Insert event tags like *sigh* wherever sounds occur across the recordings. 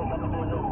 بولوں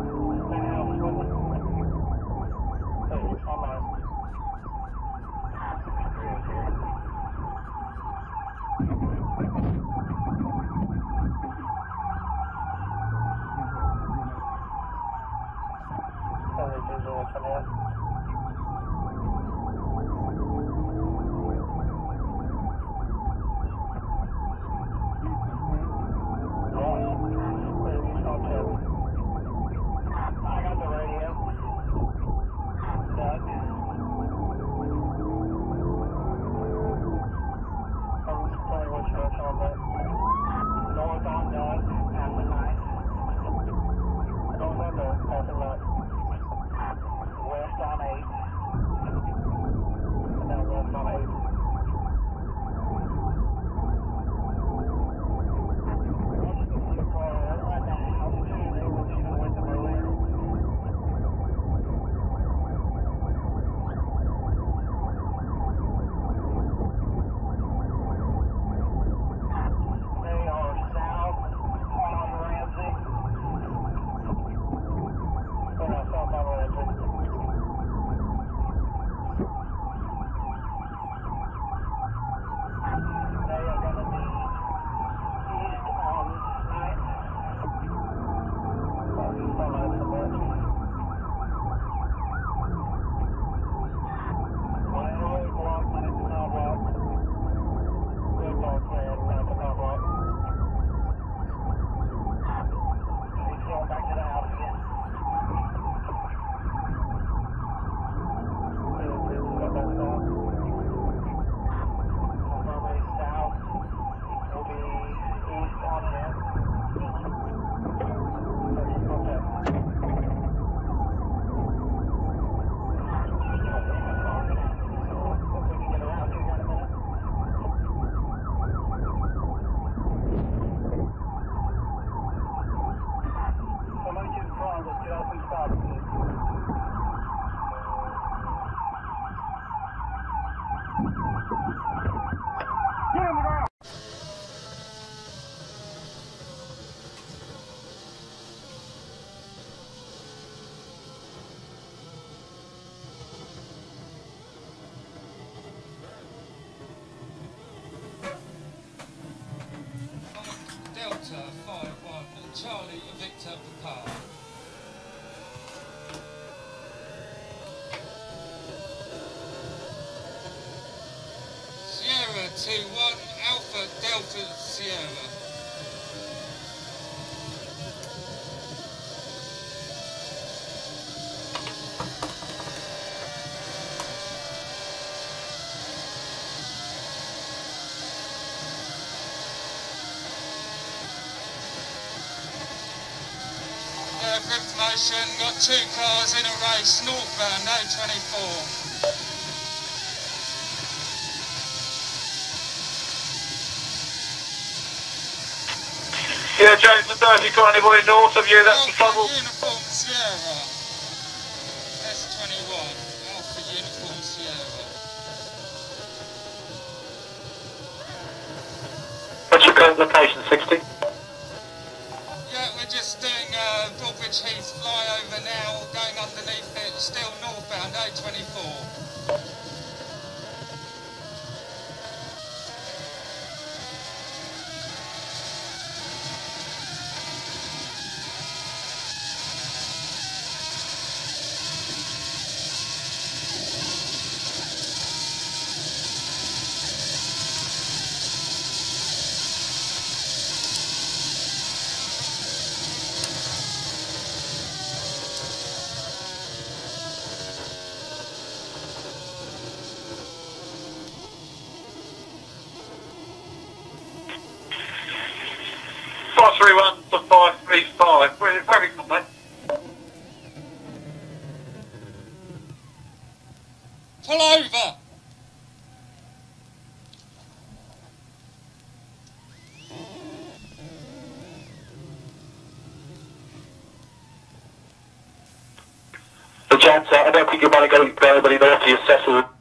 121 Alpha Delta Sierra. Motion, got two cars in a race, northbound, twenty four. shout to Dirty Carnival North of you, that's the trouble. the chance. Uh, I don't think you're going to go anybody there to your Cecil.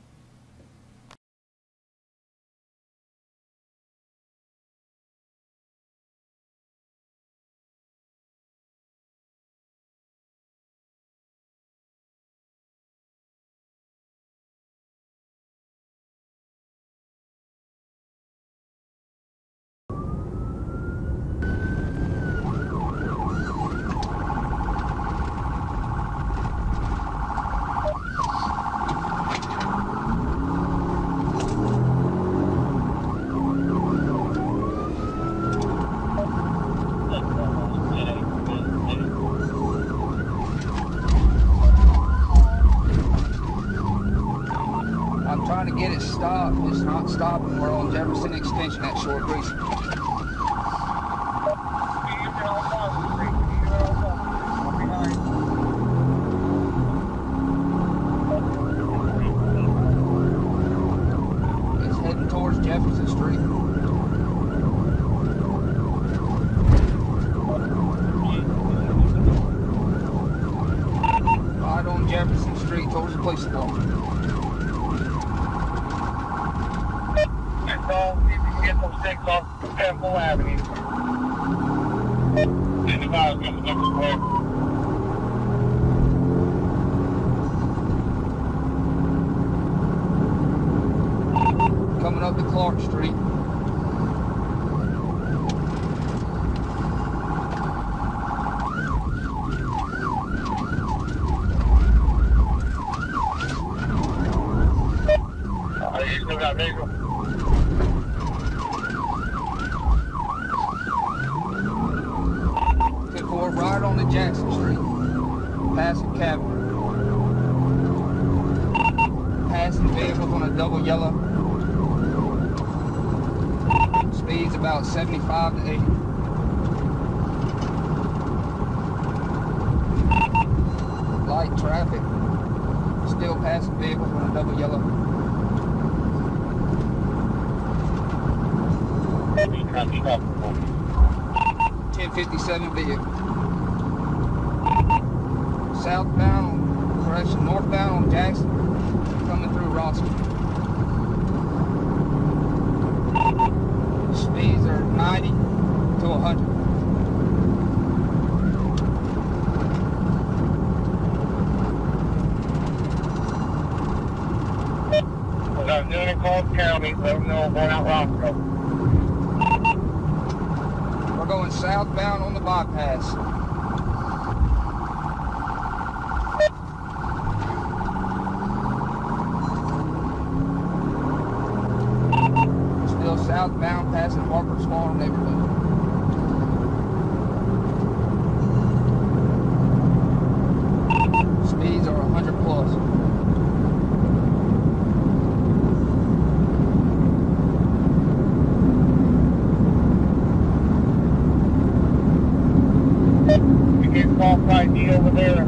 Up the Clark Street.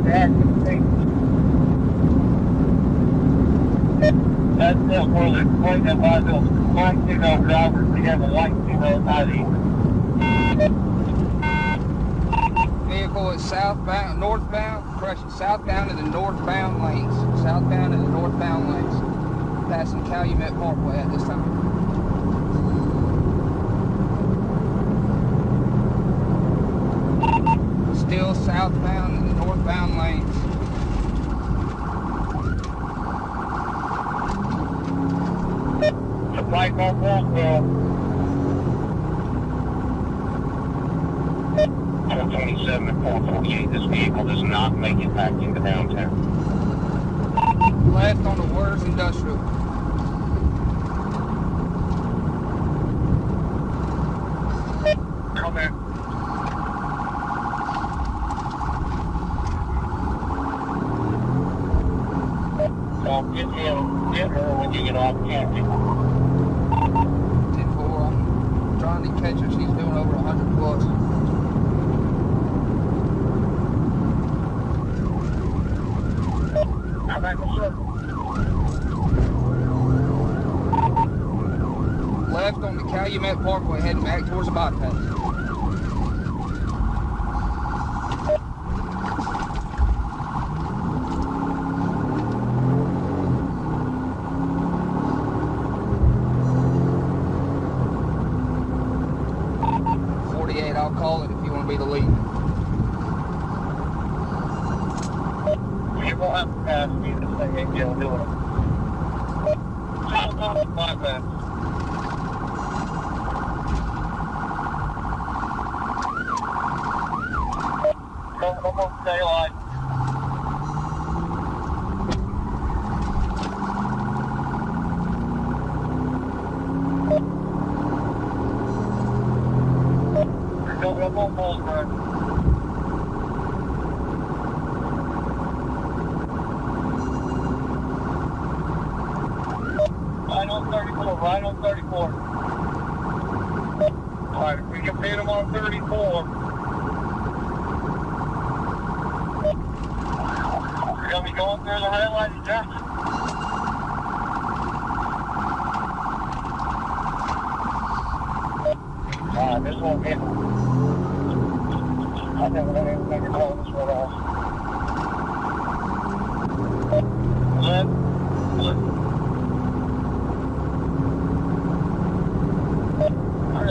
that That's the where that's going to why those white signal drivers, to have a light signal not. Vehicle is southbound, northbound, correction, southbound in the northbound lanes. Southbound in the northbound lanes. Passing Calumet Parkway at this time. still southbound turn lanes. Supply car Walkwell. 427 and 448, this vehicle does not make it back into downtown. Left on the Words Industrial. back and forth. Left on the Calumet Parkway heading back towards the bypass.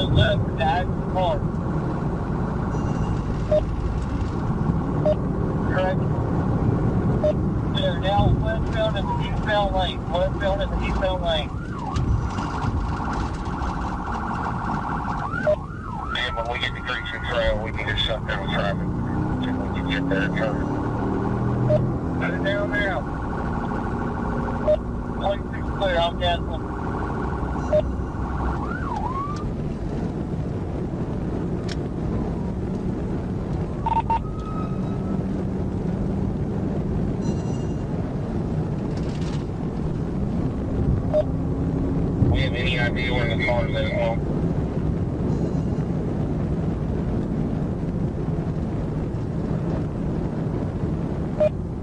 Left, dive, forward. Correct. There, now westbound in the eastbound lane. Westbound in the eastbound lane. And when we get to Grayson Trail, we can just shut down traffic until we can get there and turn. Put it down now. Point six clear, I'm canceling. We have any idea when the car's at home?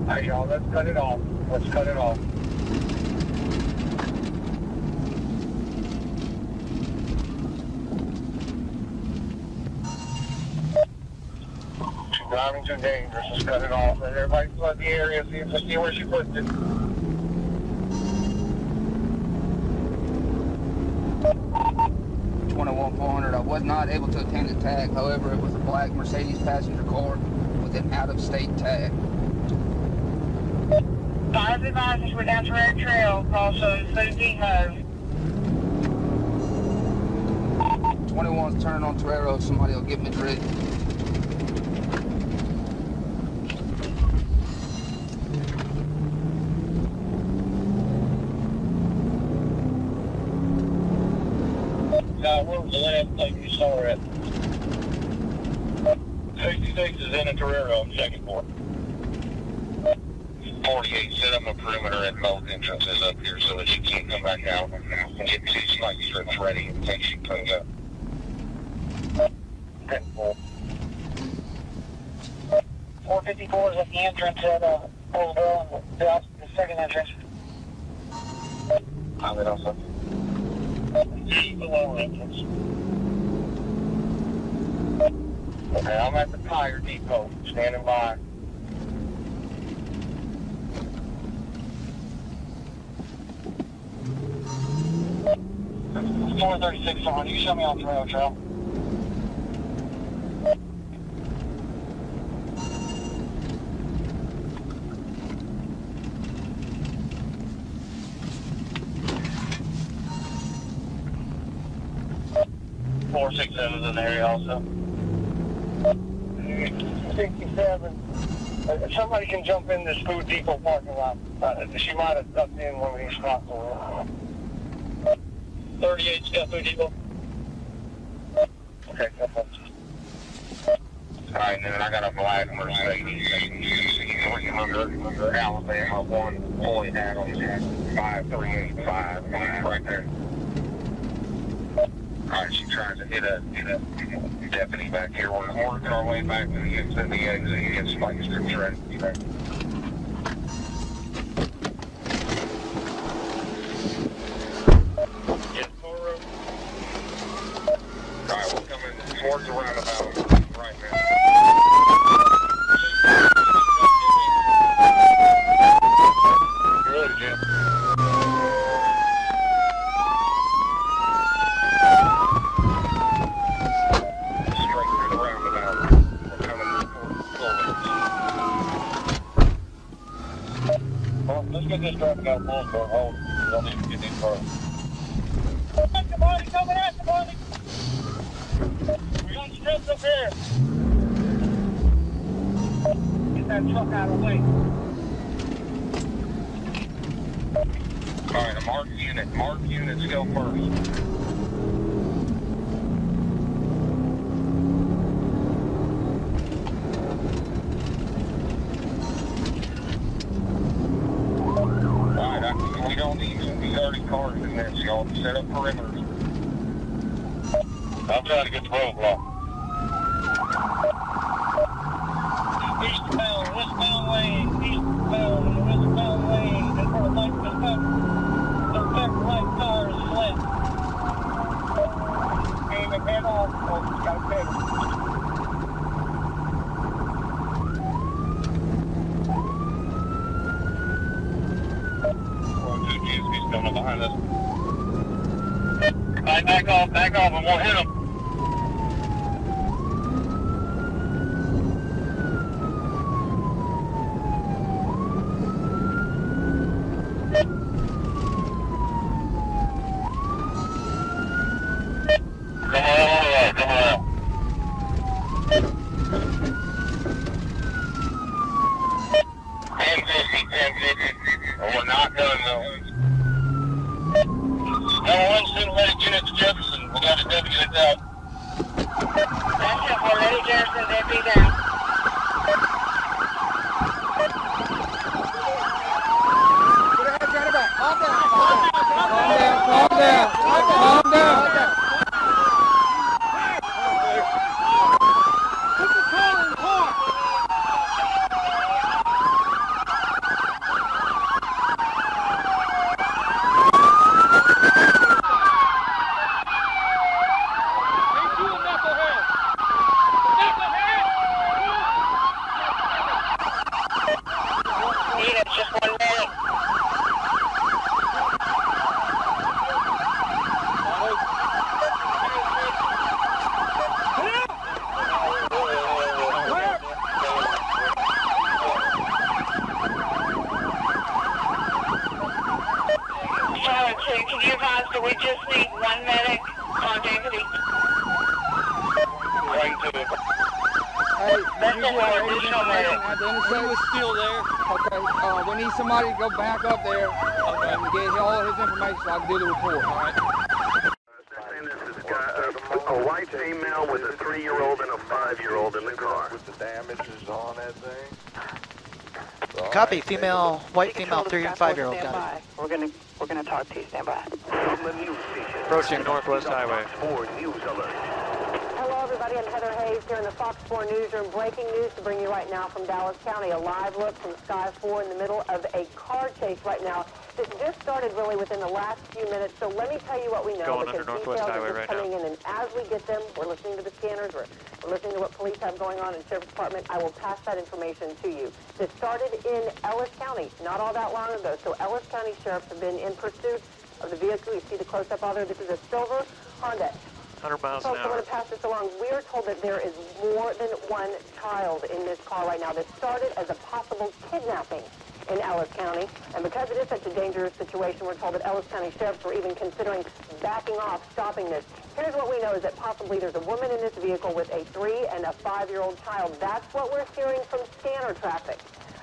Hey y'all, let's cut it off. Let's cut it off. She's driving too dangerous. Let's cut it off. Let everybody flood the area. See if we see where she puts it. Twenty-one four hundred. I was not able to obtain the tag. However, it was a black Mercedes passenger car an out-of-state tag. Five advisors were down to Red Trail, also 17 Hove. 21's turning on Torero. Somebody will get me ready. Now, where was the last place you saw her at? 66 is in a Torero, I'm checking for. 48, set up a perimeter at both entrances up here so that she can't come back out and get two spike strips ready in case she comes up. 454 is at the entrance at uh, Bullsville and the, the second entrance. I'm in also. Below entrance. I'm at the tire depot, standing by. Four thirty-six on. You show me on the rail trail. Four six seven's in the area also. Sixty-seven. Uh, somebody can jump in this food depot parking lot. Uh, she might have ducked in one of these spots over there. 38 Scott Food Depot. Okay, come on. Alright, and then I got a black Mercedes 300 Alabama one Floyd Adams 5385 right there. Alright, she tries to hit a, hit a deputy back here. We're working our way back to the exit, the exit, get spike strips ready. Back off, back off, and we'll hit him. Come on, come on. Ten fifty, ten fifty. Oh, we're not done though. Number one, send medic unit to Jefferson. We got a deputy that's out. That's it, for Lady Jefferson, they be down. Put your hands behind your back. Calm down. Calm down. Calm down. Calm down. Calm down. Need it, just one minute. Charlotte, can you advise that we just need one medic on duty? Right to it. Hey, That's you a get hard additional medic. at the intersection? was still there. Okay, uh, we need somebody to go back up there okay. and get all his information so I can do the report. All right. This has got a, a white female with a three-year-old and a five-year-old in the car. With the damages on that thing? Copy, female, white female, three and five-year-old, got it. We're gonna, we're gonna talk to you, stand by. From the news station. Approaching Northwest Highway. Fox 4 News Alert. Hello, everybody. I'm Heather Hays here in the Fox 4 newsroom. Breaking news to bring you right now from Dallas County. A live look from Sky 4 in the middle of a car chase right now. This just started really within the last few minutes, so let me tell you what we know. Going because under Northwest details Highway are just right now. coming in, and as we get them, we're listening to the scanners, we're, we're listening to what police have going on in Sheriff's Department. I will pass that information to you. This started in Ellis County not all that long ago, so Ellis County sheriffs have been in pursuit of the vehicle. You see the close-up on there. This is a silver Honda 100 miles an Folks, I want hour. to pass this along. We are told that there is more than one child in this car right now. This started as a possible kidnapping in Ellis County. And because it is such a dangerous situation, we're told that Ellis County sheriffs were even considering backing off, stopping this. Here's what we know is that possibly there's a woman in this vehicle with a three and a five-year-old child. That's what we're hearing from scanner traffic.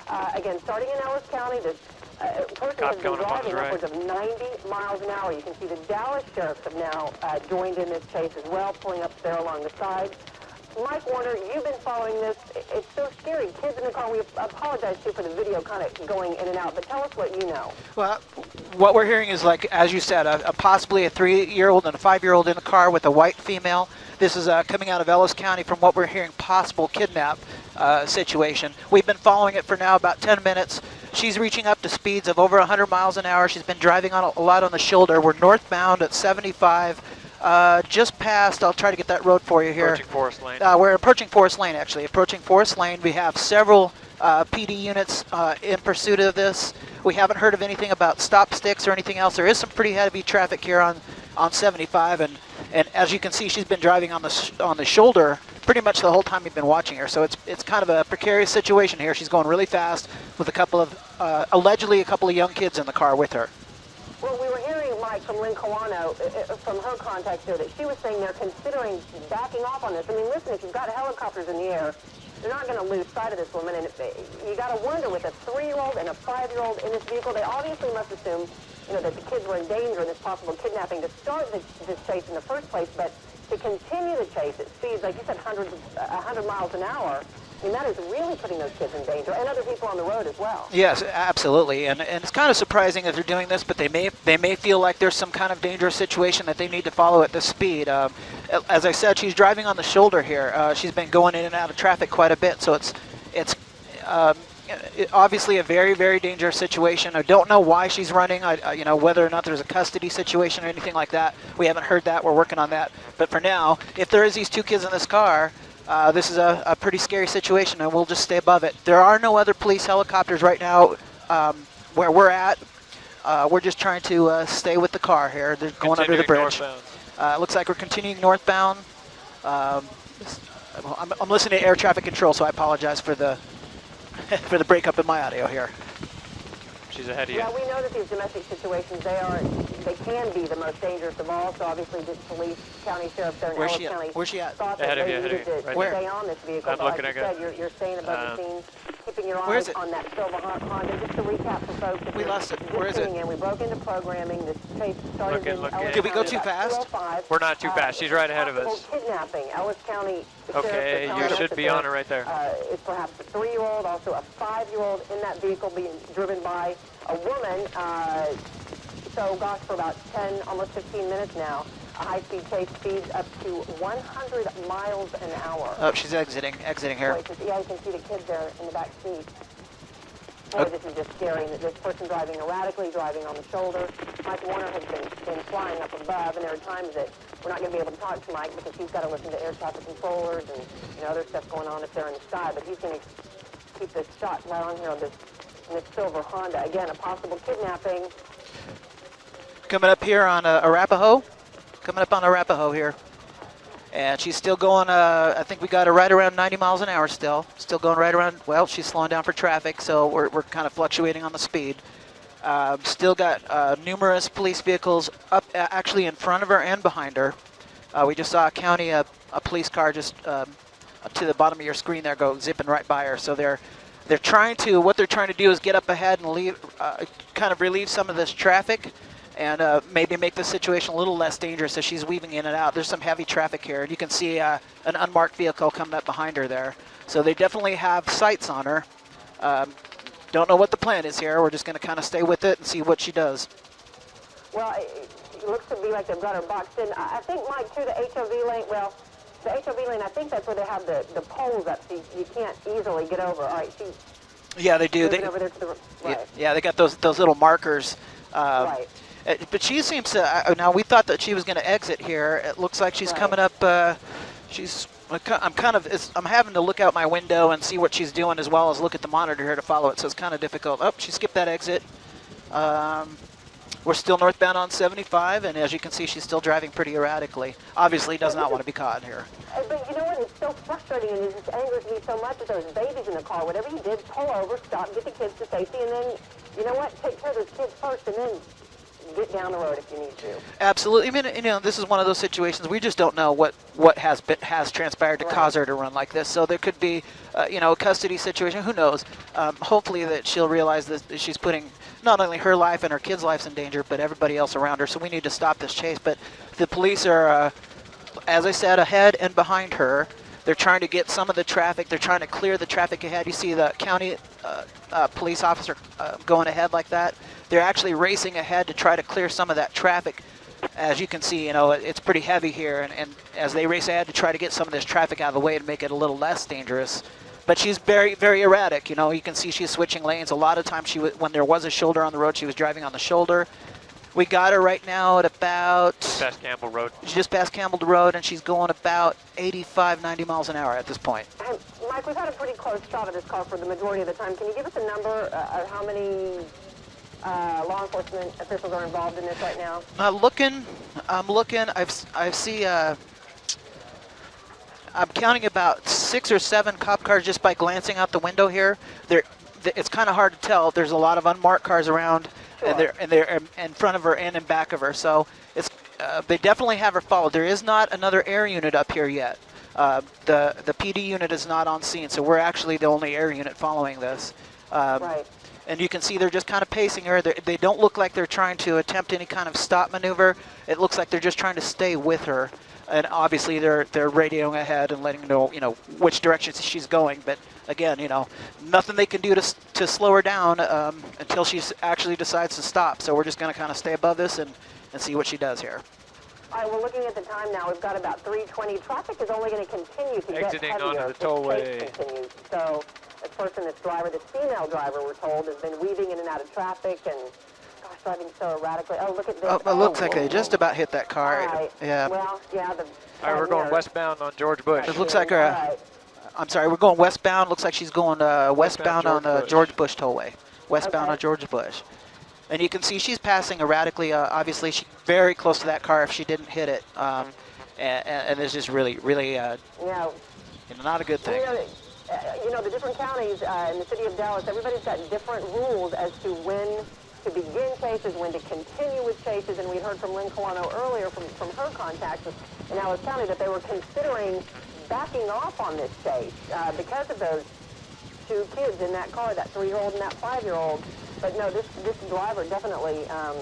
Uh, again, starting in Ellis County, this uh, person Cop has been coming up on his driving right. upwards of 90 miles an hour. You can see the Dallas sheriffs have now uh, joined in this chase as well, pulling up there along the side. Mike Warner, you've been following this. It's so scary. Kids in the car. We apologize too for the video kind of going in and out, but tell us what you know. Well, what we're hearing is like, as you said, a, a possibly a three-year-old and a five-year-old in the car with a white female. This is uh, coming out of Ellis County from what we're hearing, possible kidnap uh, situation. We've been following it for now about 10 minutes. She's reaching up to speeds of over 100 miles an hour. She's been driving on a, a lot on the shoulder. We're northbound at 75, uh, just past. I'll try to get that road for you here. Approaching Forest Lane. Uh, we're approaching Forest Lane, actually. Approaching Forest Lane. We have several uh, PD units uh, in pursuit of this. We haven't heard of anything about stop sticks or anything else. There is some pretty heavy traffic here on, on 75, and, and as you can see, she's been driving on the sh- on the shoulder pretty much the whole time we've been watching her. So it's it's kind of a precarious situation here. She's going really fast with a couple of uh, allegedly a couple of young kids in the car with her. Mike, from Lynn Kawano, uh, uh, from her contact here, that she was saying they're considering backing off on this. I mean, listen, if you've got helicopters in the air, they're not going to lose sight of this woman. And you got to wonder, with a three-year-old and a five-year-old in this vehicle, they obviously must assume, you know, that the kids were in danger in this possible kidnapping to start this, this chase in the first place. But to continue the chase at speeds, like you said, 100, uh, 100 miles an hour, Mean, that is really putting those kids in danger and other people on the road as well. Yes, absolutely, and and it's kind of surprising that they're doing this, but they may they may feel like there's some kind of dangerous situation that they need to follow at this speed. Um, as I said, she's driving on the shoulder here. Uh, she's been going in and out of traffic quite a bit, so it's it's um, obviously a very very dangerous situation. I don't know why she's running. I- you know whether or not there's a custody situation or anything like that. We haven't heard that. We're working on that. But for now, if there is these two kids in this car. Uh, this is a, a pretty scary situation, and we'll just stay above it. There are no other police helicopters right now um, where we're at. Uh, we're just trying to uh, stay with the car here. They're going under the bridge. Uh, it looks like we're continuing northbound. Um, I'm, I'm listening to air traffic control, so I apologize for the *laughs* for the breakup in my audio here. She's ahead of you. Yeah, we know that these domestic situations, they are, they can be the most dangerous of all. So obviously, the police, county sheriff there in Where's Ellis she at? County Where's she at? thought Ahead that of you, ahead of needed you, right there. stay on this vehicle. I'm but looking like you at said, you're, you're staying above Um, the scene, keeping your eyes on that silver Honda. Just to recap for folks, if We lost it. Where is it? tuning In, we broke into programming. This chase started Looking, in looking. Ellis Did we go too fast? We're not too Uh, fast. She's right ahead of us. possible Kidnapping. Ellis County. Sheriff is Okay, you should be on it right there. Uh, is perhaps a three-year-old, also a five-year-old in that vehicle being driven by a woman. Uh, so, gosh, for about 10, almost 15 minutes now, a high-speed chase speeds up to 100 miles an hour. Oh, she's exiting, exiting here. Boy, 'cause, yeah, you can see the kids there in the back seat. Okay. this is just scary. that This person driving erratically, driving on the shoulder. Mike Warner has been, been flying up above, and there are times that we're not going to be able to talk to Mike because he's got to listen to air traffic controllers and you know other stuff going on if they're in the sky. But he's going to keep this shot right on here on this, in this silver Honda. Again, a possible kidnapping. Coming up here on uh, Arapaho. Coming up on Arapaho here. And she's still going, uh, I think we got her right around 90 miles an hour still. Still going right around, well, she's slowing down for traffic, so we're, we're kind of fluctuating on the speed. Um, still got uh, numerous police vehicles up actually in front of her and behind her. Uh, we just saw a county, uh, a police car just um, up to the bottom of your screen there go zipping right by her. So they're they're trying to what they're trying to do is get up ahead and leave, uh, kind of relieve some of this traffic, and uh, maybe make the situation a little less dangerous as she's weaving in and out. There's some heavy traffic here, and you can see uh, an unmarked vehicle coming up behind her there. So they definitely have sights on her. Um, don't know what the plan is here. We're just going to kind of stay with it and see what she does. Well, it, looks to be like they've got her boxed in. I, think, Mike, too, the HOV lane, well, the HOV lane, I think that's where they have the, the poles up so you, you can't easily get over. All right, she's Yeah, they do. They, over there to the right. yeah, yeah, they got those those little markers. Um, Right. Uh, But she seems to. Uh, now we thought that she was going to exit here. It looks like she's Right. coming up. Uh, she's. I'm kind of. I'm having to look out my window and see what she's doing as well as look at the monitor here to follow it. So it's kind of difficult. Oh, she skipped that exit. Um, we're still northbound on 75, and as you can see, she's still driving pretty erratically. Obviously, does not want to be caught here. But you know what? It's so frustrating and it just angers me so much with those babies in the car. Whatever you did, pull over, stop, get the kids to safety, and then, you know what? Take care of those kids first and then get down the road if you need to. Absolutely. I mean, you know, this is one of those situations we just don't know what what has been, has transpired to Right. cause her to run like this. So there could be, uh, you know, a custody situation. Who knows? Um, hopefully that she'll realize that she's putting not only her life and her kids' lives in danger, but everybody else around her. So we need to stop this chase. But the police are, uh, as I said, ahead and behind her. They're trying to get some of the traffic. They're trying to clear the traffic ahead. You see the county uh, uh, police officer uh, going ahead like that. They're actually racing ahead to try to clear some of that traffic. As you can see, you know, it- it's pretty heavy here, and, and as they race ahead to try to get some of this traffic out of the way to make it a little less dangerous. But she's very, very erratic. You know, you can see she's switching lanes. A lot of times, she w- when there was a shoulder on the road, she was driving on the shoulder. We got her right now at about Past Campbell Road. She's just past Campbell Road, and she's going about 85, 90 miles an hour at this point. And Mike, we've had a pretty close shot of this car for the majority of the time. Can you give us a number uh, of how many uh, law enforcement officials are involved in this right now? I'm looking. I'm looking. I've I see. Uh, I'm counting about six or seven cop cars just by glancing out the window here. There, th- it's kind of hard to tell. There's a lot of unmarked cars around, Sure. and they're and they're in- in front of her and in back of her. So it's uh, they definitely have her followed. There is not another air unit up here yet. Uh, the the PD unit is not on scene, so we're actually the only air unit following this. Um, Right. And you can see they're just kind of pacing her. They're, they don't look like they're trying to attempt any kind of stop maneuver. It looks like they're just trying to stay with her. And obviously they're they're radioing ahead and letting her know you know which direction she's going. But again, you know, nothing they can do to to slow her down um, until she actually decides to stop. So we're just going to kind of stay above this and and see what she does here. All right, we're looking at the time now. We've got about 320. Traffic is only going to continue to Exiting get heavier the as this tollway. continues. So this person, this driver, this female driver, we're told, has been weaving in and out of traffic and, gosh, driving so erratically. Oh, look at this. Oh, it looks like whoa, they just about hit that car. All right. Yeah. Well, yeah, the... All right, we're going here. westbound on George Bush. It looks like uh, All right. I'm sorry, we're going westbound. Looks like she's going uh, westbound, Westbound on George uh, Bush. George Bush Tollway. Westbound Okay. on George Bush. And you can see she's passing erratically. Uh, obviously, she's very close to that car if she didn't hit it. Um, and, and it's just really, really uh, Yeah, you know, not a good thing. You know, uh, you know, the different counties uh, in the city of Dallas, everybody's got different rules as to when to begin cases, when to continue with cases, And we heard from Lynn Kawano earlier from, from her contacts in Dallas County that they were considering backing off on this chase uh, because of those two kids in that car, that three-year-old and that five-year-old. But no, this this driver definitely um,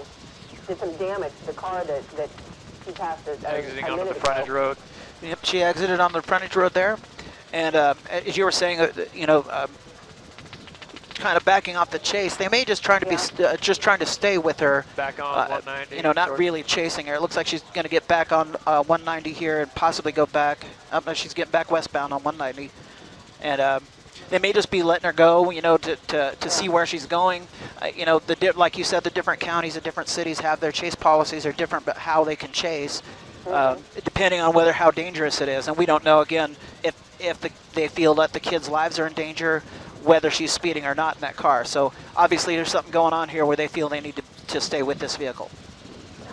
did some damage to the car that, that she passed a, a, Exiting a onto the frontage road. Yep, she exited on the frontage road there. And um, as you were saying, uh, you know, um, kind of backing off the chase, they may just trying to be Yeah. st- uh, just trying to stay with her. Back on uh, 190. you know, not George- really chasing her. It looks like she's going to get back on uh, 190 here and possibly go back. Uh, no, she's getting back westbound on 190, and um, they may just be letting her go. You know, to, to, to see where she's going. Uh, you know, the di- like you said, the different counties and different cities have their chase policies are different, but how they can chase, um, depending on whether how dangerous it is. And we don't know again if if the, they feel that the kids' lives are in danger, whether she's speeding or not in that car. So obviously, there's something going on here where they feel they need to, to stay with this vehicle.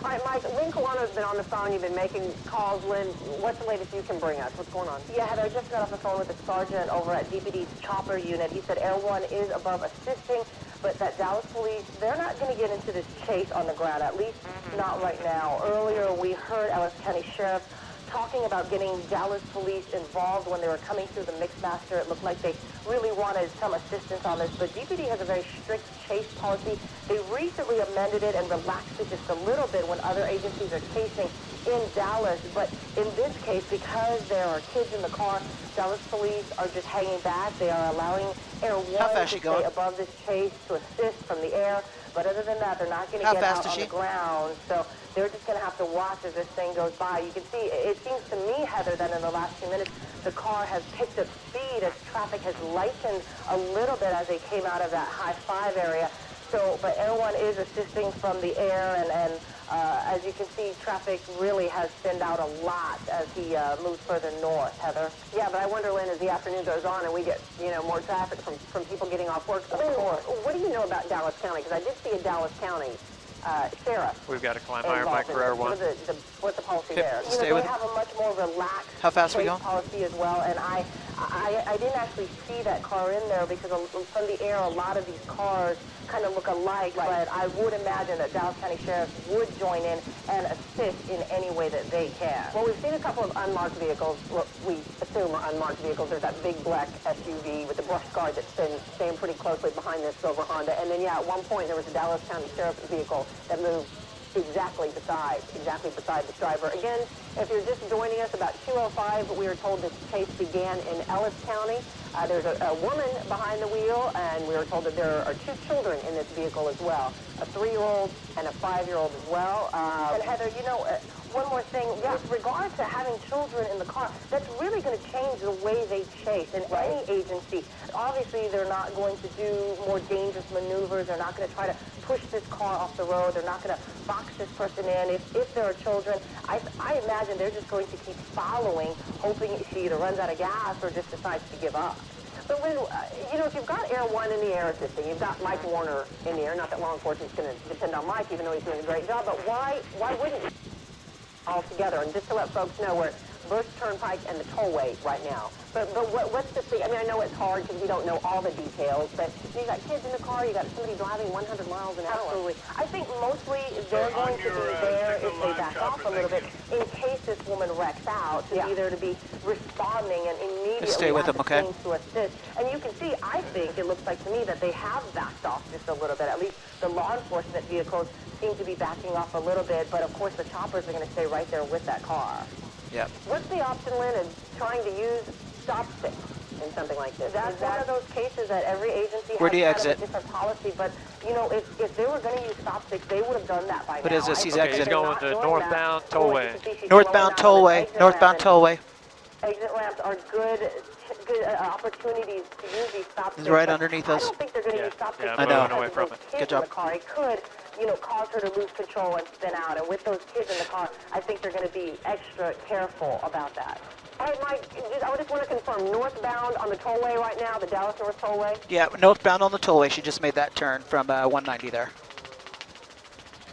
All right, Mike, Lynn Kawano's been on the phone. You've been making calls. Lynn, what's the latest you can bring us? What's going on? Yeah, Heather, I just got off the phone with the sergeant over at DPD's chopper unit. He said Air One is above assisting, but that Dallas police, they're not going to get into this chase on the ground, at least mm-hmm. not right now. Earlier, we heard Ellis County Sheriff talking about getting Dallas police involved when they were coming through the Mixmaster. It looked like they really wanted some assistance on this, but DPD has a very strict chase policy. They recently amended it and relaxed it just a little bit when other agencies are chasing in Dallas. But in this case, because there are kids in the car, Dallas police are just hanging back. They are allowing Air One to stay going? above this chase to assist from the air. But other than that, they're not going to get fast out on she? the ground. So they're just going to have to watch as this thing goes by. You can see, it seems to me, Heather, that in the last few minutes, the car has picked up speed as traffic has lightened a little bit as they came out of that high five area. So, but Air One is assisting from the air, and, and uh, as you can see, traffic really has thinned out a lot as he uh, moves further north, Heather. Yeah, but I wonder, Lynn, as the afternoon goes on and we get, you know, more traffic from, from people getting off work. Lynn, what do you know about Dallas County? Because I did see a Dallas County uh, sheriff We've got to climb higher, involved Mike, for Air this. One. What is the, the, what's the policy Okay, there? You stay know, with they have a much more relaxed How fast we chase going? policy as well, and I, I, I didn't actually see that car in there because from the air, a lot of these cars kind of look alike, but I would imagine that Dallas County Sheriff would join in and assist in any way that they can. Well, we've seen a couple of unmarked vehicles, what we assume are unmarked vehicles. There's that big black SUV with the brush guard that's been staying pretty closely behind this silver Honda, and then, yeah, at one point there was a Dallas County Sheriff's vehicle that moved exactly beside, exactly beside the driver. Again, if you're just joining us about 205, we were told this chase began in Ellis County. Uh, there's a, a woman behind the wheel, and we were told that there are two children in this vehicle as well, a three-year-old and a five-year-old as well. Uh, and Heather, you know, uh, one more thing, with regard to having children in the car, that's really going to change the way they chase in any agency. Obviously, they're not going to do more dangerous maneuvers. They're not going to try to push this car off the road. They're not going to box this person in. If, if there are children, I, I imagine they're just going to keep following, hoping she either runs out of gas or just decides to give up. But when, uh, you know, if you've got Air One in the air assisting, you've got Mike Warner in the air, not that law enforcement's going to depend on Mike, even though he's doing a great job, but why, why wouldn't you? altogether. And just to let folks know, we're at Bush Turnpike and the tollway right now. But but what, what's the thing? I mean, I know it's hard because we don't know all the details, but you got kids in the car, you got somebody driving 100 miles an hour. Absolutely. I think mostly they're on going to your, be uh, there if they back off a little bit thank in case this woman wrecks out to be there to be responding and immediately stay with them, okay? to assist. And you can see, I think it looks like to me that they have backed off just a little bit. At least the law enforcement vehicles seem to be backing off a little bit, but of course the choppers are going to stay right there with that car. Yep. What's the option, Lynn, in trying to use stop sticks? in something like this. That's one of those cases that every agency Where has do you exit? of a different policy, but you know, if, if they were going to use stop sticks, they would have done that by What now. is this? I He's exiting. they're Going not to northbound that. Tollway. you can see she's Northbound slowing down on tollway, northbound tollway. Exit ramps are good, good uh, opportunities to use these stop It's sticks. right but underneath I us. don't think they're going to Yeah, use stop yeah, sticks. I'm moving because away of from those it. kids Good job. In the car. It could, you know, cause her to lose control and spin out. And with those kids in the car, I think they're going to be extra careful about that. All right, Mike, just, I just want to confirm, northbound on the tollway right now, the Dallas North Tollway. Yeah, northbound on the tollway. She just made that turn from uh, 190 there.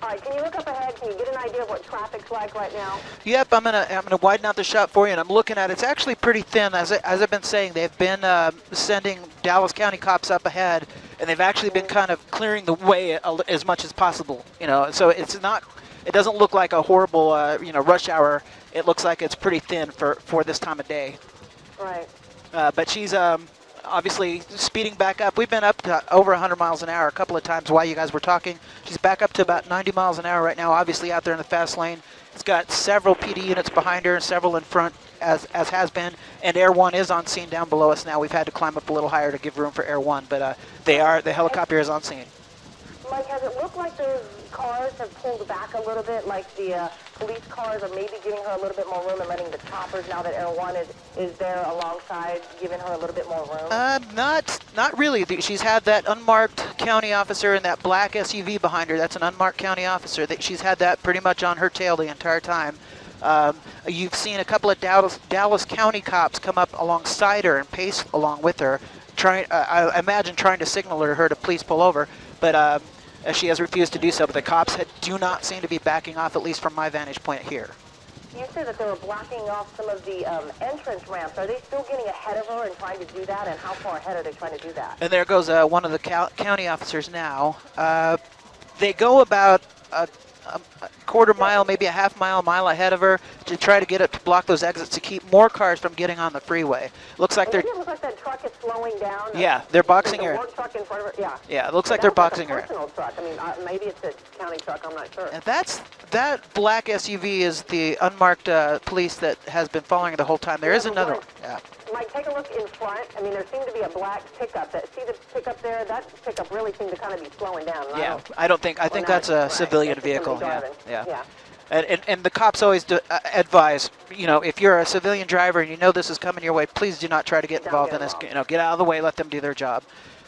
All right, can you look up ahead? Can you get an idea of what traffic's like right now? Yep, I'm gonna I'm gonna widen out the shot for you, and I'm looking at it. It's actually pretty thin, as I, as I've been saying. They've been uh, sending Dallas County cops up ahead, and they've actually been kind of clearing the way as much as possible. You know, so it's not. It doesn't look like a horrible uh, you know rush hour. It looks like it's pretty thin for for this time of day. Right. Uh, but she's um, obviously speeding back up. We've been up to over 100 miles an hour a couple of times while you guys were talking. She's back up to about 90 miles an hour right now, obviously out there in the fast lane. It's got several PD units behind her and several in front, as, as has been. And Air 1 is on scene down below us now. We've had to climb up a little higher to give room for Air 1, but uh, they are the helicopter is on scene. Mike, has it looked like those cars have pulled back a little bit, like the uh, police cars are maybe giving her a little bit more room and letting the choppers, now that 1 is, is there alongside, giving her a little bit more room? Uh, not not really. She's had that unmarked county officer and that black SUV behind her. That's an unmarked county officer. That she's had that pretty much on her tail the entire time. Um, you've seen a couple of Dallas, Dallas County cops come up alongside her and pace along with her, trying. Uh, I imagine trying to signal to her to please pull over, but um, uh, she has refused to do so. But the cops had, do not seem to be backing off, at least from my vantage point here. You said that they were blocking off some of the um, entrance ramps. Are they still getting ahead of her and trying to do that? And how far ahead are they trying to do that? And there goes uh, one of the cou- county officers now. Uh, they go about a, a, a quarter mile, maybe a half mile, mile ahead of her to try to get it to block those exits to keep more cars from getting on the freeway. Looks like they're it look like that truck is slowing down? Yeah, they're boxing her. work truck in front of her. Yeah. yeah, it looks like they're boxing her. like personal truck. I mean, uh, maybe it's a county truck. I'm not sure. And that's that black SUV is the unmarked uh, police that has been following her the whole time. There Yeah, is another one. Yeah. Mike, take a look in front. I mean, there seemed to be a black pickup. That see the pickup there? That pickup really seemed to kind of be slowing down. and I Yeah, don't- I don't think I think that's a right, civilian that's vehicle. Yeah, yeah. Yeah. And, and, and the cops always do, uh, advise, you know, if you're a civilian driver and you know this is coming your way, please do not try to get Don't involved get in this. involved. You know, get out of the way, let them do their job.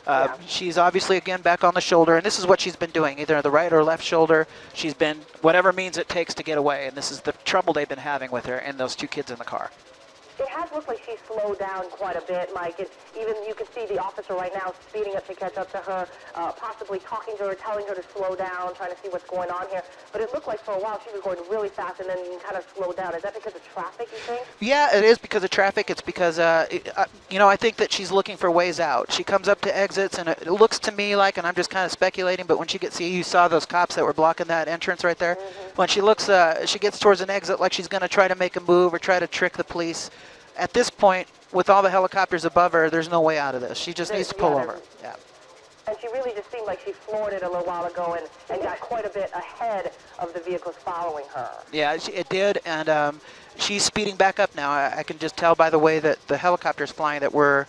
Uh, Yeah. She's obviously again back on the shoulder, and this is what she's been doing, either the right or left shoulder. She's been whatever means it takes to get away, and this is the trouble they've been having with her and those two kids in the car. It has looked like she's slowed down quite a bit, Mike. It, even you can see the officer right now speeding up to catch up to her, uh, possibly talking to her, telling her to slow down, trying to see what's going on here. But it looked like for a while she was going really fast and then kind of slowed down. Is that because of traffic, you think? Yeah, it is because of traffic. It's because, uh, it, uh, you know, I think that she's looking for ways out. She comes up to exits, and it, it looks to me like, and I'm just kind of speculating, but when she gets, see, you saw those cops that were blocking that entrance right there. When she looks, uh, she gets towards an exit like she's going to try to make a move or try to trick the police. At this point, with all the helicopters above her, there's no way out of this. She just needs to pull yeah, over. Yeah. And she really just seemed like she floored it a little while ago and, and got quite a bit ahead of the vehicles following her. Yeah, she- it did, and um, she's speeding back up now. I, I can just tell by the way that the helicopter's flying that we're.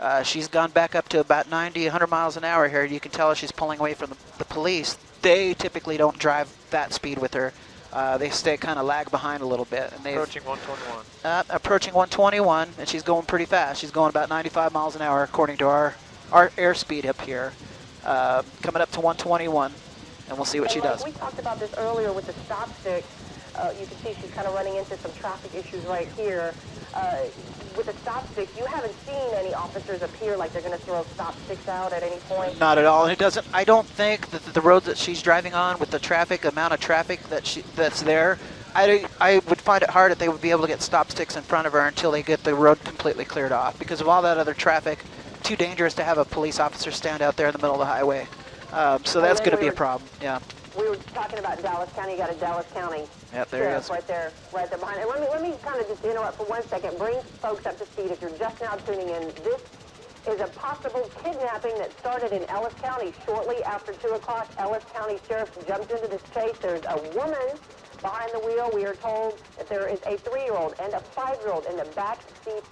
Uh, she's gone back up to about 90, 100 miles an hour here. You can tell she's pulling away from the, the police. They typically don't drive that speed with her. Uh, they stay kind of lag behind a little bit, and they Approaching 121. uh, approaching 121, and she's going pretty fast. She's going about 95 miles an hour according to our our airspeed up here. Uh, coming up to 121, and we'll see what And she like does. We talked about this earlier with the stop stick. Uh, you can see she's kind of running into some traffic issues right here. Uh, with a stop sticks, you haven't seen any officers appear like they're going to throw stop sticks out at any point. Not at all. And it doesn't. I don't think that the roads that she's driving on, with the traffic amount of traffic that she that's there, I, I would find it hard if they would be able to get stop sticks in front of her until they get the road completely cleared off because of all that other traffic. Too dangerous to have a police officer stand out there in the middle of the highway. Um, so that's going to be a problem. Yeah. We were talking about Dallas County. You got a Dallas County Yep. There he sheriff is. right there, right there behind. And let me let me kind of just interrupt for one second. Bring folks up to speed. If you're just now tuning in, this is a possible kidnapping that started in Ellis County shortly after two o'clock. Ellis County sheriff jumped into this chase. There's a woman behind the wheel. We are told that there is a three-year-old and a five-year-old in the back seat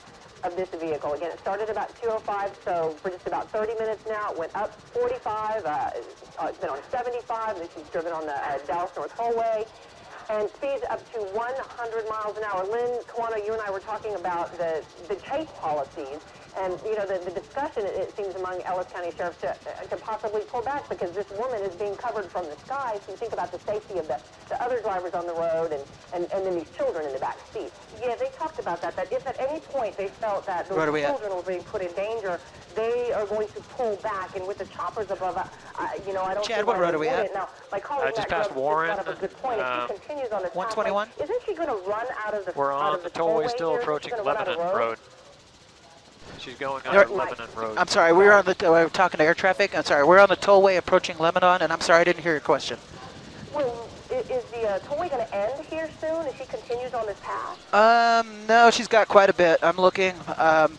of this vehicle. Again, it started about 205, so for just about 30 minutes now, it went up 45. Uh, uh, it's been on 75, and she's driven on the uh, Dallas North Tollway, and speeds up to 100 miles an hour. Lynn Kawano, you and I were talking about the, the chase policies, and you know the, the discussion it, it seems among Ellis County sheriffs to, uh, to possibly pull back because this woman is being covered from the sky. So you think about the safety of the, the other drivers on the road and, and, and then these children in the back seat. Yeah, they talked about that. That if at any point they felt that those Where at? children were being put in danger, they are going to pull back. And with the choppers above, uh, uh, you know, I don't. Chad, what road they are we at? wouldn't. Now, my colleague Uh, just Matt past Warren, brought up a good point. if she continues on this path, 121? like, isn't she going to run out of the We're out on of the the tollway, tollway still here? Is she approaching gonna run out of Lebanon road? Road. She's going There- under Lebanon Road. I'm sorry, we were on the, uh, we were talking to air traffic. I'm sorry, we're on the tollway approaching Lebanon, and I'm sorry, I didn't hear your question. Well, is the uh, tollway going to end here soon if she continues on this path? Um, no, she's got quite a bit. I'm looking, um,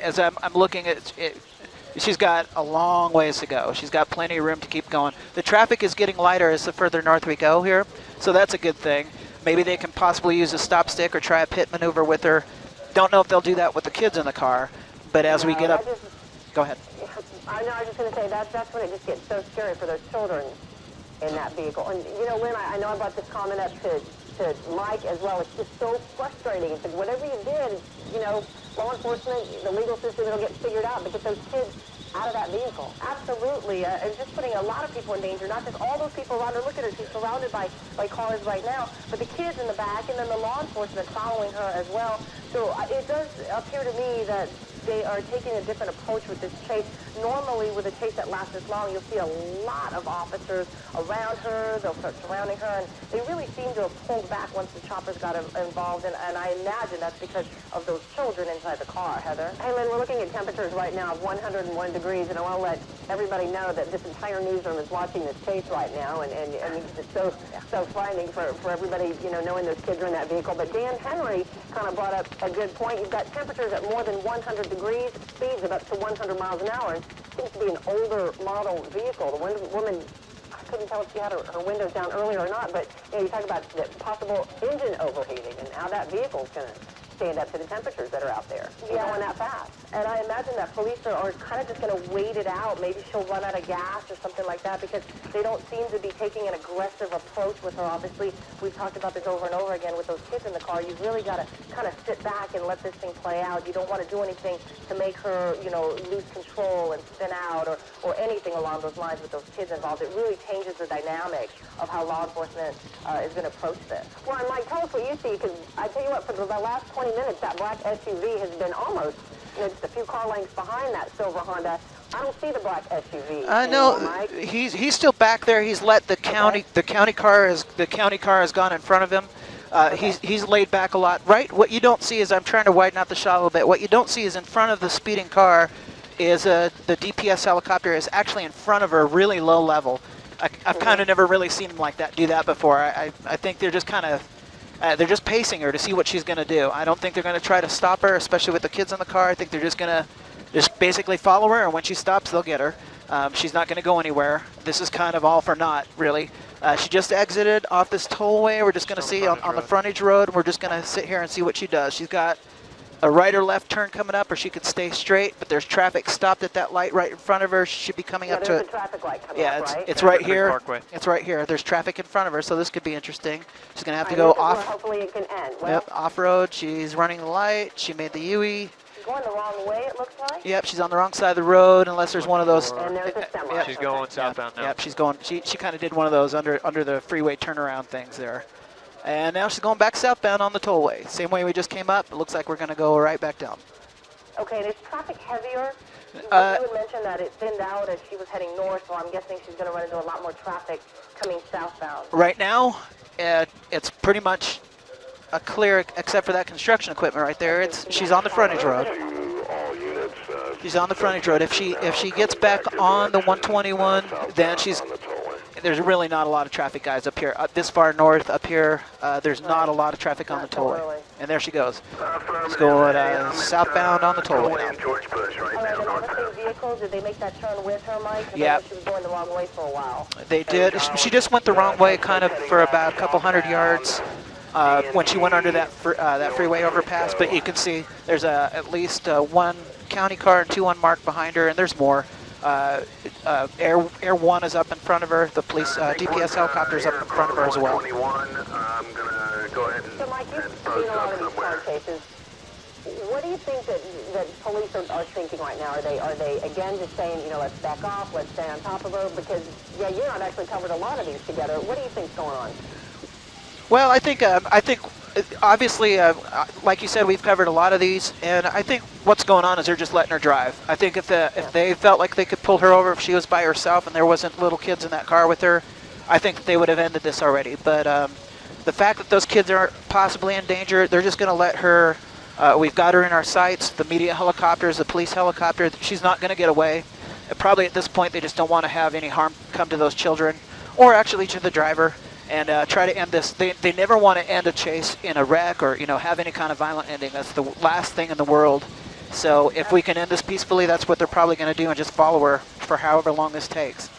as I'm, I'm looking at it, she's got a long ways to go. She's got plenty of room to keep going. The traffic is getting lighter as the further north we go here, so that's a good thing. Maybe they can possibly use a stop stick or try a pit maneuver with her. Don't know if they'll do that with the kids in the car, but as we get up, just- go ahead. I know. I was just going to say that that's when it just gets so scary for those children in that vehicle. And you know, Lynn, I, I know I brought this comment up to to Mike as well. It's just so frustrating. It's like whatever you did, you know, law enforcement, the legal system, it'll get figured out. But get those kids out of that vehicle. Absolutely. Uh, it's just putting a lot of people in danger. Not just all those people around her. Look at her. She's surrounded by by cars right now. But the kids in the back, and then the law enforcement following her as well. So uh, it does appear to me that they are taking a different approach with this chase. Normally, with a chase that lasts this long, you'll see a lot of officers around her. They'll start surrounding her, and they really seem to have pulled back once the choppers got involved. And, and I imagine that's because of those children inside the car. Heather. Hey, Lynn, we're looking at temperatures right now of 101 degrees, and I want to let everybody know that this entire newsroom is watching this chase right now, and, and, and it's so so frightening for, for everybody, you know, knowing those kids are in that vehicle. But Dan Henry kind of brought up a good point. You've got temperatures at more than 100 degrees, speeds of up to 100 miles an hour, and seems to be an older model vehicle. The win- woman, I couldn't tell if she had her, her windows down earlier or not, but you know, you talk about the possible engine overheating and how that vehicle's going to stand up to the temperatures that are out there. Yeah. Going that fast. And I imagine that police are, are kind of just going to wait it out. Maybe she'll run out of gas or something like that because they don't seem to be taking an aggressive approach with her. Obviously, we've talked about this over and over again with those kids in the car. You've really got to kind of sit back and let this thing play out. You don't want to do anything to make her, you know, lose control and spin out or, or anything along those lines with those kids involved. It really changes the dynamic of how law enforcement uh, is going to approach this. Well, and Mike, tell us what you see because I tell you what, for the last 20 minutes, that black SUV has been almost, you know, just a few car lengths behind that silver Honda. I don't see the black SUV. Uh, know he's he's still back there. He's let the county the county car has the county car has gone in front of him. Uh, He's he's laid back a lot. Right. What you don't see is I'm trying to widen out the shot a little bit. What you don't see is in front of the speeding car is uh, the DPS helicopter is actually in front of her, really low level. I, I've kind of never really seen him like that do that before. I I, I think they're just kind of uh, they're just pacing her to see what she's going to do. I don't think they're going to try to stop her, especially with the kids in the car. I think they're just going to just basically follow her, and when she stops, they'll get her. Um, she's not going to go anywhere. This is kind of all for naught, really. Uh, she just exited off this tollway. We're just going to see on, on the frontage road. We're just going to sit here and see what she does. She's got a right or left turn coming up, or she could stay straight. But there's traffic stopped at that light right in front of her. She should be coming Yeah, up to there's it. a traffic light coming Yeah, up, it's right? it's right here. Parkway. It's right here. There's traffic in front of her, so this could be interesting. She's gonna have to I go know this is where off. Hopefully it can end. Well, Yep, off road. She's running the light. She made the UE. going the wrong way, it looks like. Yep, she's on the wrong side of the road unless there's one of those. And there's a semi. Yep. She's going southbound now. Yep, she's going. She she kind of did one of those under under the freeway turnaround things there, and now she's going back southbound on the tollway. Same way we just came up. It looks like we're gonna go right back down. Okay, and is traffic heavier? You- Uh, you mentioned that it thinned out as she was heading north, so I'm guessing she's going to run into a lot more traffic coming southbound. Right now, uh, it's pretty much a clear, except for that construction equipment right there. It's she's on the frontage road. To She's on the frontage road. If she if she gets back on the 121, then she's on the tollway. There's really not a lot of traffic, guys, up here. Uh, this far north, up here, uh, there's not a lot of traffic on the Not tollway. early. And there she goes. Let's go at, uh, southbound on the tollway now. Right All right, now, and on the northbound. same vehicle, did they make that turn with her, Mike? 'Cause I Yeah. she was going the wrong way for a while. They did. She she just went the wrong way, kind of for about a couple hundred yards. uh, when she went under that fr- uh, that freeway overpass. But you can see there's a, at least uh, one county car and two unmarked behind her, and there's more. Uh, uh, Air Air One is up in front of her. The police uh, DPS helicopter's up in front of her as well. 21, I'm gonna go ahead and, So, Mike, you've and seen post a lot up of these car somewhere. chases. What do you think that, that police are, are thinking right now? Are they are they again just saying, you know, let's back off, let's stay on top of her? Because yeah, you're not actually covered a lot of these together. What do you think's going on? Well, I think um, I think obviously, uh, like you said, we've covered a lot of these, and I think what's going on is they're just letting her drive. I think if the if they felt like they could pull her over if she was by herself and there wasn't little kids in that car with her, I think they would have ended this already. But um, the fact that those kids are possibly in danger, they're just going to let her. Uh, we've got her in our sights. The media helicopters, the police helicopter. She's not going to get away. Probably at this point, they just don't want to have any harm come to those children, or actually to the driver and uh, try to end this. They, they never want to end a chase in a wreck or you know have any kind of violent ending. That's the last thing in the world. So if we can end this peacefully, that's what they're probably going to do and just follow her for however long this takes.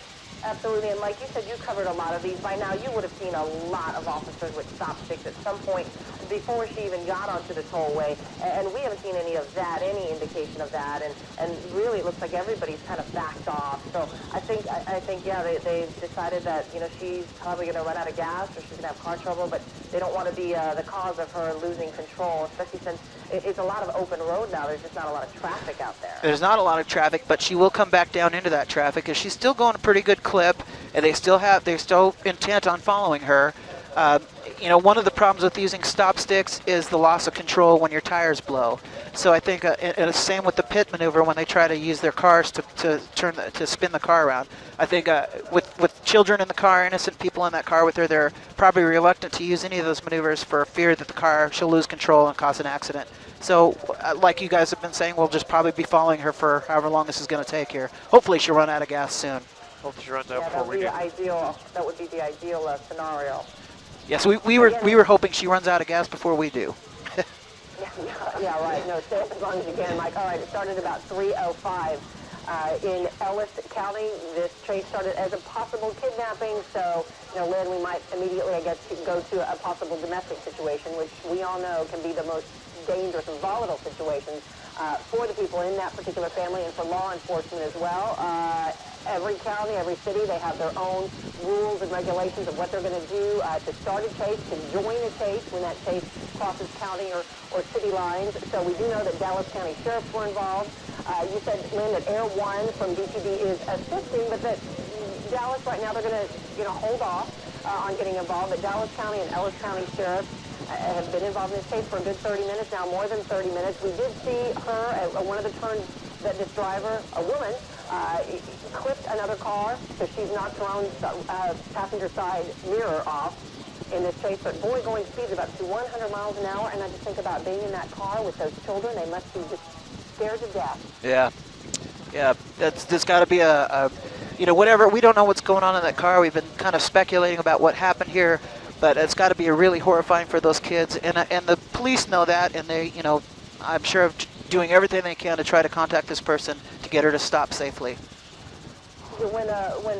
Absolutely, and like you said, you covered a lot of these. By now, you would have seen a lot of officers with stop sticks at some point before she even got onto the tollway, and we haven't seen any of that, any indication of that, and, and really it looks like everybody's kind of backed off. So I think, I, I think, yeah, they, they've decided that, you know, she's probably going to run out of gas or she's going to have car trouble, but they don't want to be uh, the cause of her losing control, especially since it's a lot of open road now. There's just not a lot of traffic out there. There's not a lot of traffic, but she will come back down into that traffic because she's still going a pretty good clip, and they still have they're still intent on following her. Um, you know, one of the problems with using stop sticks is the loss of control when your tires blow. So I think, uh, and and it's same with the pit maneuver when they try to use their cars to, to turn the, to spin the car around. I think uh, with with children in the car, innocent people in that car with her, they're probably reluctant to use any of those maneuvers for fear that the car she'll lose control and cause an accident. So, uh, like you guys have been saying, we'll just probably be following her for however long this is going to take here. Hopefully, she'll run out of gas soon. Hopefully she runs out Yeah, that before would we be do. the ideal. That would be the ideal uh, scenario. Yes, we, we were we were hoping she runs out of gas before we do. *laughs* Yeah, right. No, stay up as long as you can, Mike. All right, it started about 3:05 uh, in Ellis County. This chase started as a possible kidnapping, so you know, Lynn, we might immediately, I guess, go to a possible domestic situation, which we all know can be the most dangerous and volatile situations uh, for the people in that particular family and for law enforcement as well. Uh, every county, every city, they have their own rules and regulations of what they're going to do uh, to start a chase, to join a chase when that chase crosses county or, or city lines. So we do know that Dallas County sheriffs were involved. Uh, you said, Lynn, that Air One from DPD is assisting, but that Dallas right now they're going to, you know, hold off uh, on getting involved. That Dallas County and Ellis County sheriffs have been involved in this case for a good 30 minutes now, more than 30 minutes. We did see her at one of the turns that this driver, a woman, uh, clipped another car, so she's knocked her own uh, passenger side mirror off in this chase. But boy, going speeds about to 100 miles an hour, and I just think about being in that car with those children. They must be just scared to death. Yeah, yeah. That's there's got to be a, a, you know, whatever. We don't know what's going on in that car. We've been kind of speculating about what happened here, but it's got to be really horrifying for those kids. And uh, and the police know that, and they, you know, I'm sure of doing everything they can to try to contact this person to get her to stop safely. when uh, when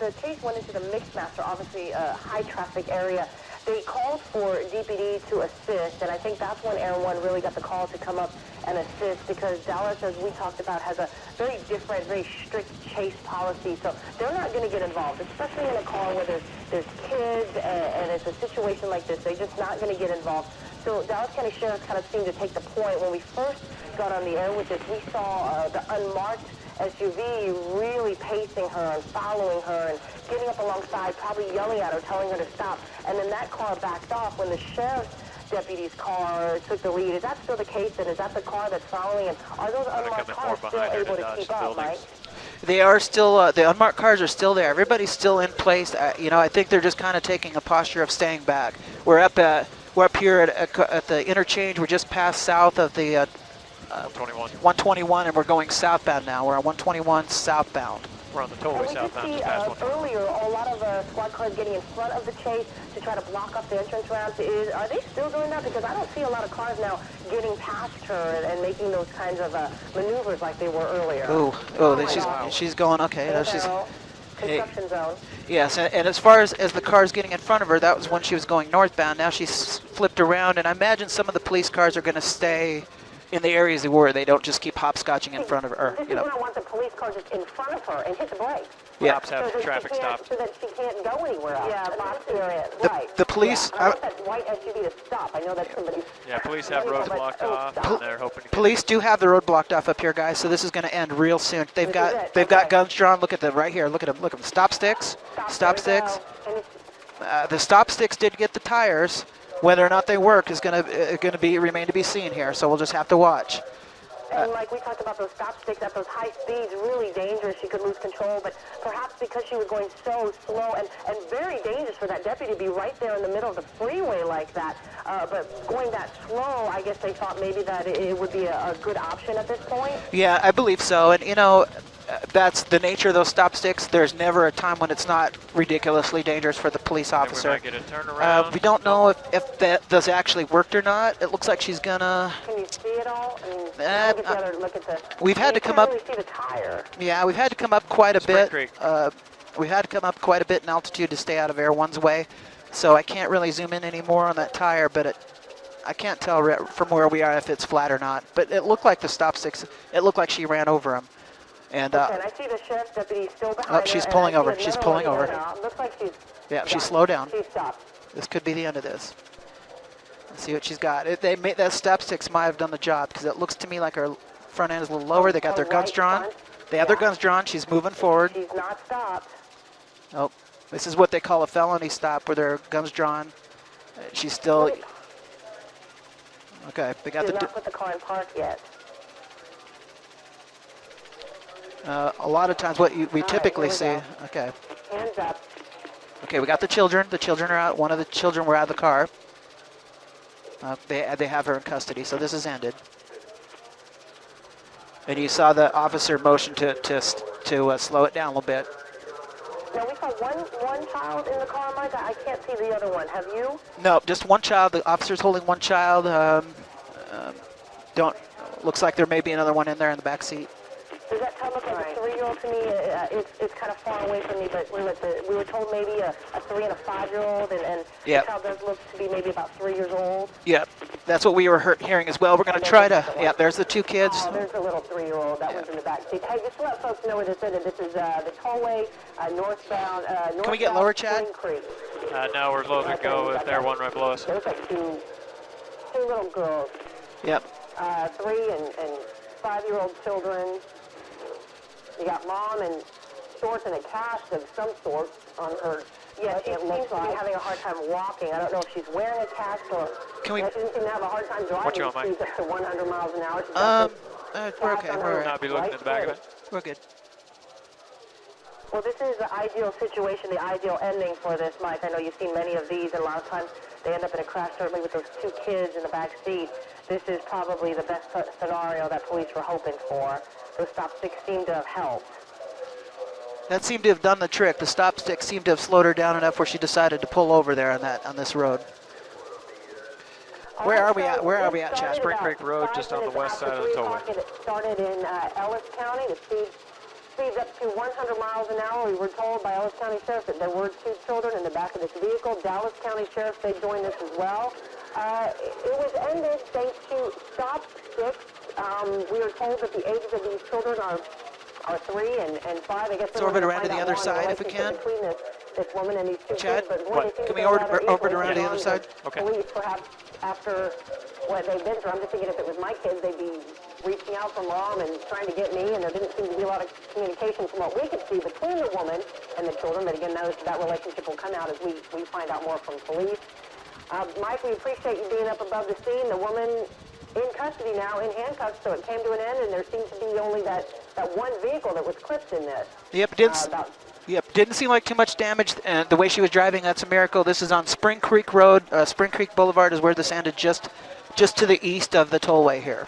the chase went into the Mixmaster, obviously a high traffic area, they called for DPD to assist, and I think that's when Air One really got the call to come up and assist because Dallas, as we talked about, has a very different, very strict chase policy. So they're not going to get involved, especially in a car where there's there's kids and, and it's a situation like this. They're just not going to get involved. So Dallas County Sheriff kind of seemed to take the point when we first got on the air with this. We saw uh, the unmarked SUV really pacing her and following her and getting up alongside, probably yelling at her, telling her to stop. And then that car backed off when the sheriff's deputy's car took the lead. Is that still the case? And is that the car that's following? And are those unmarked cars still able to to keep up, Mike? They are still uh, the unmarked cars are still there. Everybody's still in place. Uh, you know, I think they're just kind of taking a posture of staying back. We're up at we're up here at, at, at the interchange. We're just past south of the uh, 21. 121, and we're going southbound now. We're on 121 southbound. We're on the And tollway we did southbound see uh, earlier a lot of uh, squad cars getting in front of the chase to try to block off the entrance ramps. Is, are they still doing that? Because I don't see a lot of cars now getting past her and, and making those kinds of uh, maneuvers like they were earlier. Ooh, oh, Oh then my she's God. she's going okay. No, she's Arrow. construction zone. Yes, and, and as far as, as the cars getting in front of her, that was when she was going northbound. Now she's flipped around, and I imagine some of the police cars are going to stay in the areas they were. They don't just keep hopscotching in front of her. This you is know. when I want the police car just in front of her and hit the brakes. Yeah. Cops have so traffic she. So that she can't go anywhere else. Yeah, box area. The- right. the police- Yeah. I I- want that white SUV to stop. I know that's somebody's. Yeah, *laughs* police have roads blocked off, and they're hoping to get Police do have the road blocked off up here, guys. So this is going to end real soon. They've This got they've got guns drawn. Look at them right here. Look at them. Look at them. Stop sticks. Stop there we sticks. go. And it's, Uh, the stop sticks did get the tires. Whether or not they work is going to uh, going to be remain to be seen here. So we'll just have to watch. and like we talked about those stop sticks at those high speeds, really dangerous. She could lose control, but perhaps because she was going so slow and, and very dangerous for that deputy to be right there in the middle of the freeway like that. Uh, but going that slow, I guess they thought maybe that it, would be a, a good option at this point. Yeah, I believe so. And you know, that's the nature of those stop sticks. There's never a time when it's not ridiculously dangerous for the police Then we officer. might get a turnaround. Uh, we don't know if, if that does actually worked or not. It looks like she's gonna. Can you see it all? I mean, Uh, look at the look at the. we've had to come can't up- Really see the tire. Yeah, we've had to come up quite a Spring bit. Creek. Uh, we've had to come up quite a bit in altitude to stay out of Air One's way, so I can't really zoom in anymore on that tire. But it, I can't tell from where we are if it's flat or not. But it looked like the stop sticks. It looked like she ran over him, and uh, and I see the sheriff's deputy still behind Oh, she's pulling over. She's pulling over. now. Looks like she's. yeah, she slowed down. She stopped. This could be the end of this. Let's see what she's got. It, they made that stop sticks might have done the job because it looks to me like her front end is a little lower. They got Oh, their guns right drawn. front. They have their guns drawn. She's moving forward. She's not stopped. Oh, this is what they call a felony stop, where their guns drawn. Uh, She's still. Okay, they got the. did d- not put the car in park yet. Uh, a lot of times, what you, we All right, typically see. here Okay, Hands up. okay, we got the children. The children are out. One of the children were out of the car. Uh, they they have her in custody, so this is ended. And you saw the officer motion to to to uh, slow it down a little bit. Now we saw one one child in the car. I I can't see the other one. Have you? No, just one child. The officer's holding one child. Um, um, don't. Looks like there may be another one in there in the back seat. Does that child look like a three-year-old to me? Uh, uh, it's it's kind of far away from me, but we were the, we were told maybe a, a three and a five-year-old, and, and Yep. the child does look to be maybe about three years old. Yep, that's what we were hear- hearing as well. We're going to try to. Yeah, there's the two kids. Oh, there's a little three-year-old that was in the back seat. Hey, just to let folks know where this is. This is uh, the tollway uh, northbound. Uh, Can we get lower, Chad? Spring Creek. Uh, no, we're low to go with Air One right below us. There's like two two little girls, Yep. uh, three and, and five-year-old children. You got mom and shorts and a cast of some sort on her. Yeah, she seems to be having a hard time walking. I don't know if she's wearing a cast or. Can we- Yeah, she doesn't seem to have a hard time driving. What you want, Mike? She's up *laughs* to 100 miles an hour. She's Um, uh, we're okay. We're her Not be looking right at the back of it. we're good. Well, this is the ideal situation, the ideal ending for this, Mike. I know you've seen many of these, and a lot of times they end up in a crash, certainly with those two kids in the back seat. This is probably the best scenario that police were hoping for. Those stop sticks seem to have helped. That seemed to have done the trick. The stop stick seemed to have slowed her down enough where she decided to pull over there on that on this road. Where are we at? Where are we at, Chad? Spring Creek Road, just on the west side of the tollway. It started in uh, Ellis County. The speed speeds up to 100 miles an hour. We were told by Ellis County Sheriff that there were two children in the back of this vehicle. Dallas County Sheriff, they joined us as well. Uh, it was ended thanks to stop sticks. Um, we were told that the ages of these children are are three and, and five. I guess Let's orbit around to the other more on the side if we can. Between this, this woman and these two Chad, kids, but what? Can we orbit- orbit around to the other side? Okay. Police, perhaps after what they've been through, I'm just thinking if it was my kids, they'd be reaching out for mom and trying to get me, and there didn't seem to be a lot of communication from what we could see between the woman and the children. But again, those, that relationship will come out as we, we find out more from police. Uh, Mike, we appreciate you being up above the scene. The woman in custody now, in handcuffs, so it came to an end, and there seems to be only that, that one vehicle that was clipped in this. Yep, didn't Uh, about Yep, didn't seem like too much damage. And the way she was driving, that's a miracle. This is on Spring Creek Road. Uh, Spring Creek Boulevard is where this ended, just just to the east of the tollway here.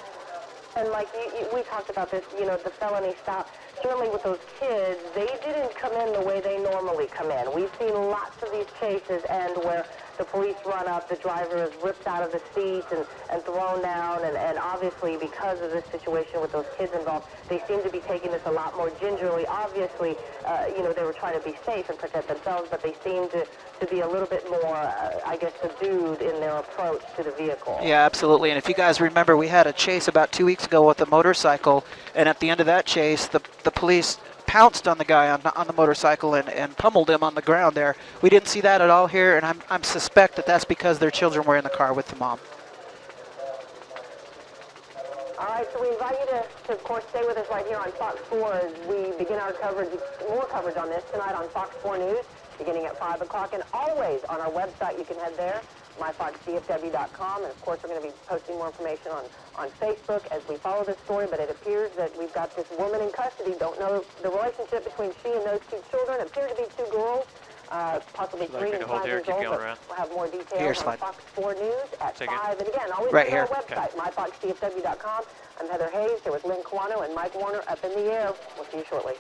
And like you, you, we talked about this, you know, the felony stop. Certainly with those kids, they didn't come in the way they normally come in. We've seen lots of these cases and where the police run up, the driver is ripped out of the seat and, and thrown down, and, and obviously because of this situation with those kids involved, they seem to be taking this a lot more gingerly. Obviously, uh, you know, they were trying to be safe and protect themselves, but they seem to, to be a little bit more, uh, I guess, subdued in their approach to the vehicle. Yeah, absolutely. And if you guys remember, we had a chase about two weeks ago with a motorcycle, and at the end of that chase, the the police pounced on the guy on, on the motorcycle and, and pummeled him on the ground there. We didn't see that at all here, and I'm, I'm suspect that that's because their children were in the car with the mom. All right, so we invite you to, to, of course, stay with us right here on Fox 4 as we begin our coverage, more coverage on this tonight on Fox 4 News, beginning at 5 o'clock, and always on our website. You can head there, myfoxdfw.com, and of course, we're going to be posting more information on, on Facebook as we follow this story, but it appears that we've got this woman in custody. Don't know the relationship between she and those two children. Appear to be two girls. Uh, possibly Would you like three and five here? years old, but we'll have more details Here, on slide. Fox 4 News at Take it. 5. And again, always Right visit our here. website, myfoxdfw.com. I'm Heather Hays, here with Lynn Kawano and Mike Warner up in the air. We'll see you shortly.